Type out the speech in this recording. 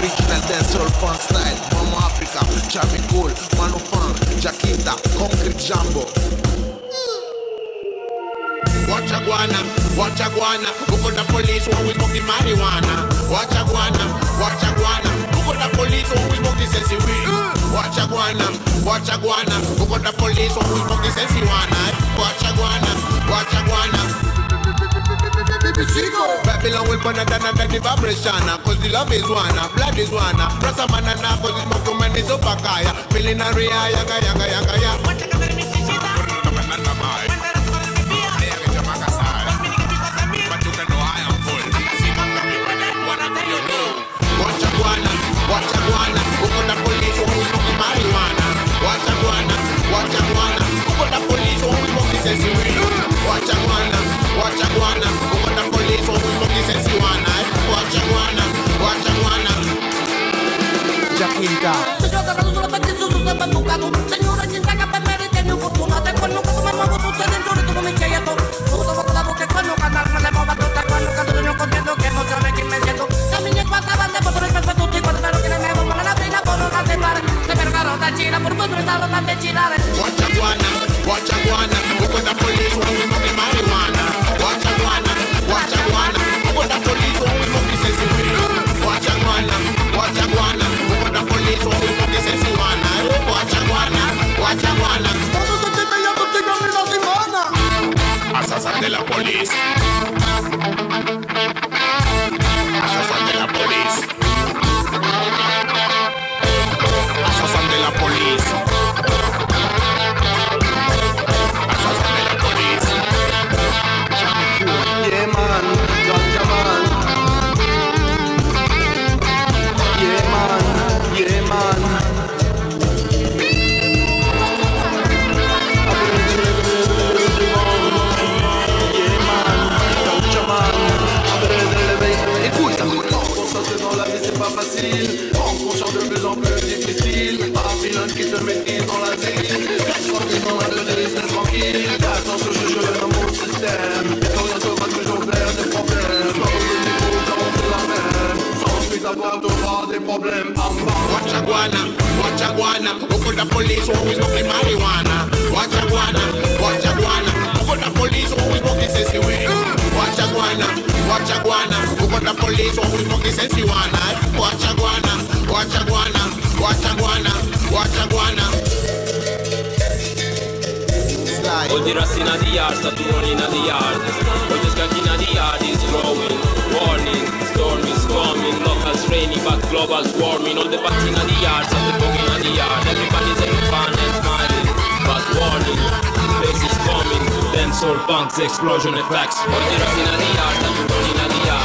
Original dancehall funk style Mama Africa, Chami Cool, Manu Funk, Jakinta, Concrete Jambo Watch a guana, wacha gwana. Who got the police when we smoking marijuana? Wacha Gwana, watch a guana. Who got the police when we smoking sensi weed? Wacha Gwana, watch a guana. Who got the police when we smoking sensi wanna? Wacha Gwana, watch a guana. Babylon will burn than a the vibration. Cause the love is one, blood is one. Rasa manana cause it's more command is opakaya Feeling a ria, ah, yaga, yaga, yaga, yaga Wacha Gwana, watch a guana. Jakinta pasa, de la polis. Pasa, de la polis. Pasa, de la polis. facile. De plus en plus difficile. Par pilote qui se maîtrise dans la ville. Cache moi qui s'en va de laisser tranquille. Que je dans mon système. Quand on toujours faire des problèmes. On la même. Sans suite avoir droit des problèmes. Bam bam. Watch Aguana, watch Aguana. The police who is smoking marijuana? Watch Aguana, watch Aguana. The police smoking sissy. Watch wacha gwana. Who got the police when we smoking sensi wanna? Watch a guana, wacha gwana, watch a guana, wacha gwana. All the rust inna the yard, start to run inna the yard. All the skunk inna the yard is growing. Warning, storm is coming. Locals rainy, but global's warming. All the bats inna the yard, start dog inna the yard. All punks, explosion effects. Rust inna the yard, to run inna the yard.